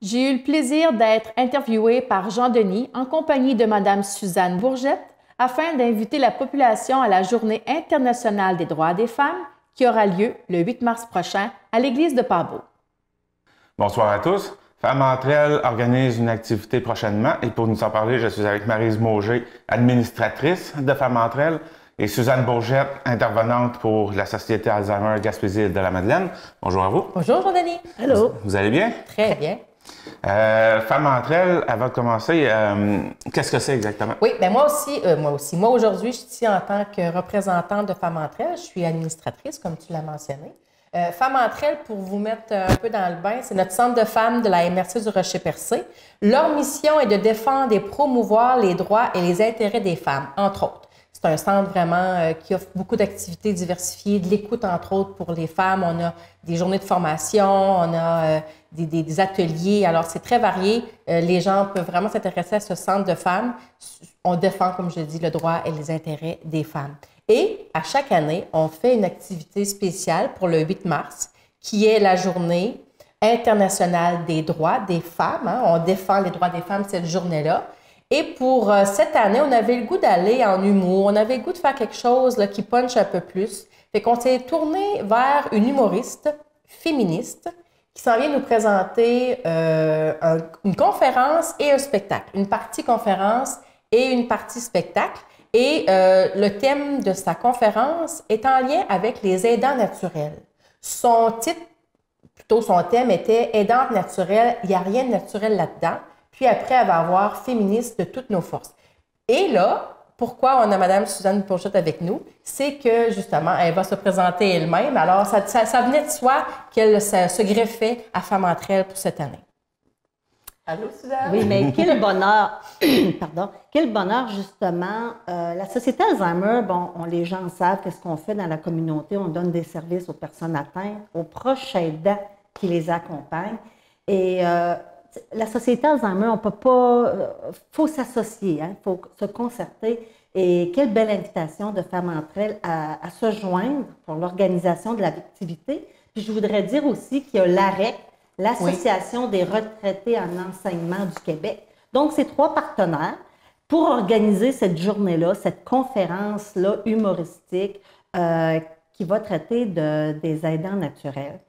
J'ai eu le plaisir d'être interviewée par Jean-Denis en compagnie de Mme Suzanne Bourgette afin d'inviter la population à la Journée internationale des droits des femmes qui aura lieu le 8 mars prochain à l'église de Pabot. Bonsoir à tous. Femmes entre elles organise une activité prochainement et pour nous en parler, je suis avec Marise Mauger, administratrice de Femmes entre elles, et Suzanne Bourgette, intervenante pour la Société Alzheimer Gaspésie de la Madeleine. Bonjour à vous. Bonjour Jean-Denis. Allô. Vous allez bien? Très bien. Euh, Femmes entre elles, avant de commencer, euh, qu'est-ce que c'est exactement? Oui, bien moi aussi, euh, moi aussi. Moi aujourd'hui, je suis en tant que représentante de Femmes entre elles. Je suis administratrice, comme tu l'as mentionné. Euh, femmes entre elles, pour vous mettre un peu dans le bain, c'est notre centre de femmes de la MRC du Rocher-Percé. Leur mission est de défendre et promouvoir les droits et les intérêts des femmes, entre autres. C'est un centre vraiment euh, qui offre beaucoup d'activités diversifiées, de l'écoute entre autres pour les femmes. On a des journées de formation, on a euh, des, ateliers. Alors c'est très varié. Euh, les gens peuvent vraiment s'intéresser à ce centre de femmes. On défend, comme je dis, le droit et les intérêts des femmes. Et à chaque année, on fait une activité spéciale pour le 8 mars, qui est la journée internationale des droits des femmes. Hein. On défend les droits des femmes cette journée-là. Et pour euh, cette année, on avait le goût d'aller en humour, on avait le goût de faire quelque chose là, qui punch un peu plus. Fait qu'on s'est tourné vers une humoriste féministe qui s'en vient nous présenter euh, un, une conférence et un spectacle. Une partie conférence et une partie spectacle. Et euh, le thème de sa conférence est en lien avec les aidants naturels. Son titre, plutôt son thème était Aidante naturelle, il n'y a rien de naturel là-dedans. Puis après, elle va avoir féministe de toutes nos forces. Et là, pourquoi on a Mme Suzanne Pourchette avec nous? C'est que justement, elle va se présenter elle-même. Alors, ça, ça, ça, venait de soi qu'elle se greffait à Femmes entre elles pour cette année. Allô, Suzanne? Oui, mais quel bonheur, pardon, quel bonheur justement. Euh, la Société Alzheimer, bon, on, les gens savent qu'est-ce qu'on fait dans la communauté. On donne des services aux personnes atteintes, aux proches aidants qui les accompagnent. Et euh, la société Alzheimer, on peut pas. Il faut s'associer, il hein, faut se concerter. Et quelle belle invitation de Femmes entre elles à, à se joindre pour l'organisation de l'activité. Puis je voudrais dire aussi qu'il y a l'AREC, l'Association oui. des retraités en enseignement du Québec. Donc, ces trois partenaires pour organiser cette journée-là, cette conférence-là humoristique euh, qui va traiter de, des aidants naturels.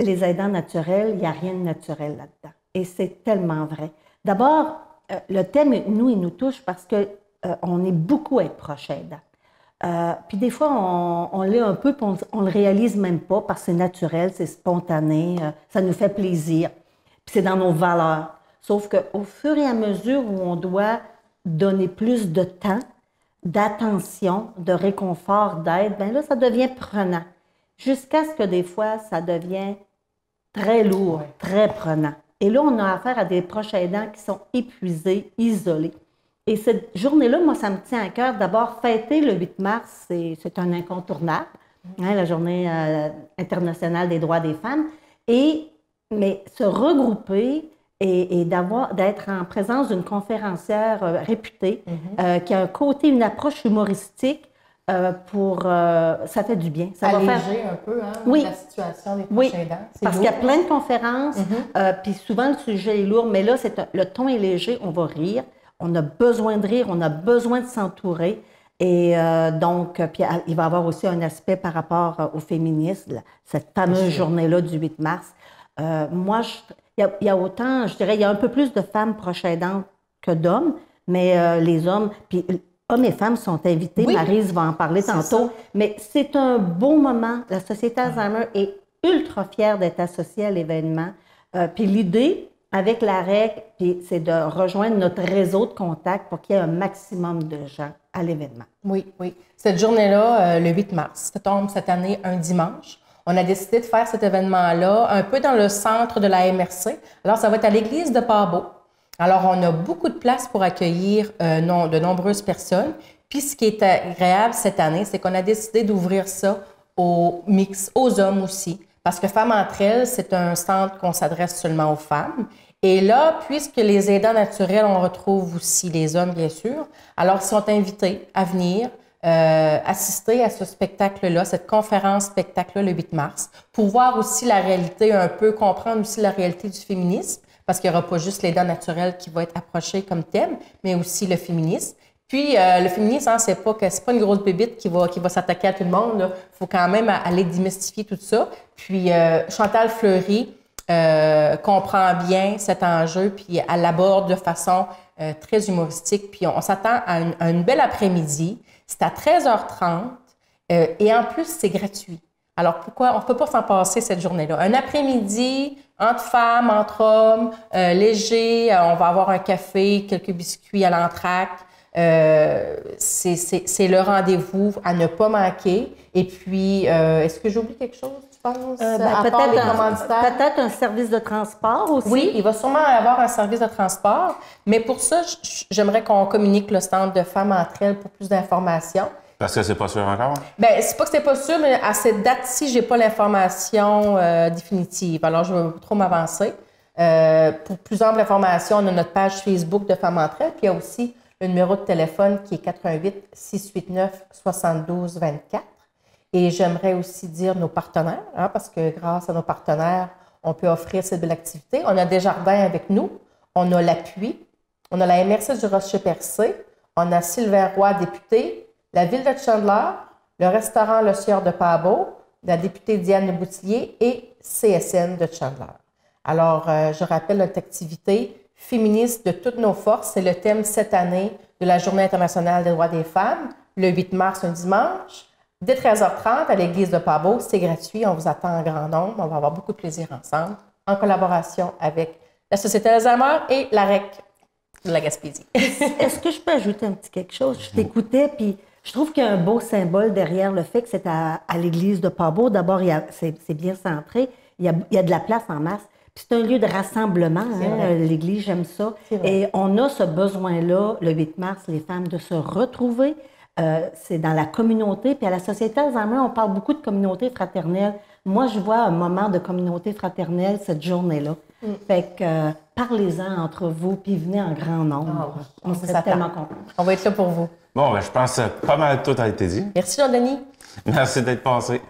Les aidants naturels, il n'y a rien de naturel là-dedans. Et c'est tellement vrai. D'abord, euh, le thème, nous, il nous touche parce que euh, on est beaucoup à être proche aidant. Euh, puis des fois, on, on l'est un peu, puis on ne le réalise même pas parce que c'est naturel, c'est spontané, euh, ça nous fait plaisir, puis c'est dans nos valeurs. Sauf qu'au fur et à mesure où on doit donner plus de temps, d'attention, de réconfort, d'aide, ben là, ça devient prenant. Jusqu'à ce que des fois, ça devient très lourd, très prenant. Et là, on a affaire à des proches aidants qui sont épuisés, isolés. Et cette journée-là, moi, ça me tient à cœur. D'abord, fêter le 8 mars, c'est un incontournable, hein, la journée euh, internationale des droits des femmes. Et, mais se regrouper et, et d'être en présence d'une conférencière euh, réputée mm -hmm. euh, qui a un côté, une approche humoristique, euh, pour euh, ça fait du bien. Ça Alléger va faire un peu hein, oui. la situation des oui. aidants. Parce qu'il y a plein de conférences, mm -hmm. puis souvent le sujet est lourd, mais là, c'est le ton est léger, on va rire. On a besoin de rire, on a besoin de s'entourer. Et euh, donc, puis il va y avoir aussi un aspect par rapport au féminisme, cette fameuse journée-là du 8 mars. Euh, moi, il y, y, a autant, je dirais, il y a un peu plus de femmes proches aidantes que d'hommes, mais euh, les hommes, puis hommes et femmes sont invités. Oui. Maryse va en parler tantôt. Ça. Mais c'est un beau moment. La Société Alzheimer est ultra fière d'être associée à l'événement. Euh, puis l'idée, avec la règle, c'est de rejoindre notre réseau de contacts pour qu'il y ait un maximum de gens à l'événement. Oui, oui. Cette journée-là, euh, le 8 mars, ça tombe cette année un dimanche. On a décidé de faire cet événement-là un peu dans le centre de la MRC. Alors, ça va être à l'église de Pabot. Alors, on a beaucoup de place pour accueillir euh, non, de nombreuses personnes. Puis, ce qui est agréable cette année, c'est qu'on a décidé d'ouvrir ça aux mix, aux hommes aussi. Parce que Femmes entre elles, c'est un centre qu'on s'adresse seulement aux femmes. Et là, puisque les aidants naturels, on retrouve aussi les hommes, bien sûr, alors ils sont invités à venir euh, assister à ce spectacle-là, cette conférence spectacle-là le 8 mars, pour voir aussi la réalité un peu, comprendre aussi la réalité du féminisme, parce qu'il n'y aura pas juste les dents naturelles qui vont être approchées comme thème, mais aussi le féminisme. Puis euh, le féminisme, hein, c'est pas que c'est pas une grosse bébite qui va qui va s'attaquer à tout le monde. Il faut quand même aller démystifier tout ça. Puis euh, Chantal Fleury comprend bien cet enjeu, puis elle l'aborde de façon très humoristique. Puis on, s'attend à, à, une belle après-midi. C'est à 13h30 euh, et en plus, c'est gratuit. Alors pourquoi on ne peut pas s'en passer cette journée-là? Un après-midi, entre femmes, entre hommes, euh, léger, euh, on va avoir un café, quelques biscuits à l'entraque. Euh, c'est le rendez-vous à ne pas manquer. Et puis, est-ce que j'oublie quelque chose, tu penses? Ben, peut-être un, un, service de transport aussi. Oui, il va sûrement y avoir un service de transport. Mais pour ça, j'aimerais qu'on communique le stand de femmes entre elles pour plus d'informations. Parce que c'est pas sûr encore? Bien, c'est pas que c'est pas sûr, mais à cette date-ci, j'ai pas l'information euh, définitive. Alors, je veux trop m'avancer. Euh, pour plus ample information, on a notre page Facebook de Femmes entre elles, puis il y a aussi le numéro de téléphone qui est 88 689 72 24. Et j'aimerais aussi dire nos partenaires, hein, parce que grâce à nos partenaires, on peut offrir cette belle activité. On a Desjardins avec nous, on a l'appui, on a la MRC du Rocher-Percé, on a Sylvain Roy, député, la ville de Chandler, le restaurant Le Sieur de Pabo, la députée Diane Boutillier et CSN de Chandler. Alors, euh, je rappelle notre activité féministe de toutes nos forces. C'est le thème cette année de la Journée internationale des droits des femmes, le 8 mars, un dimanche. Dès 13h30 à l'église de Pabo, c'est gratuit. On vous attend en grand nombre. On va avoir beaucoup de plaisir ensemble, en collaboration avec la Société Alzheimer et la REC de la Gaspésie. Est-ce que je peux ajouter un petit quelque chose? Je t'écoutais, puis je trouve qu'il y a un beau symbole derrière le fait que c'est à, l'église de Pabo. D'abord, c'est bien centré. Il y, a, il y, a, de la place en masse. Puis c'est un lieu de rassemblement, hein, l'église, j'aime ça. Et on a ce besoin-là, le 8 mars, les femmes, de se retrouver. Euh, c'est dans la communauté. Puis à la Société Alzheimer, on parle beaucoup de communauté fraternelle. Moi, je vois un moment de communauté fraternelle cette journée-là. Mm. Fait que euh, parlez-en entre vous, puis venez en grand nombre. Ah on, serait tellement contents. On va être là pour vous. Bon, ben, je pense que pas mal tout a été dit. Merci, Jean-Denis. Merci d'être passé.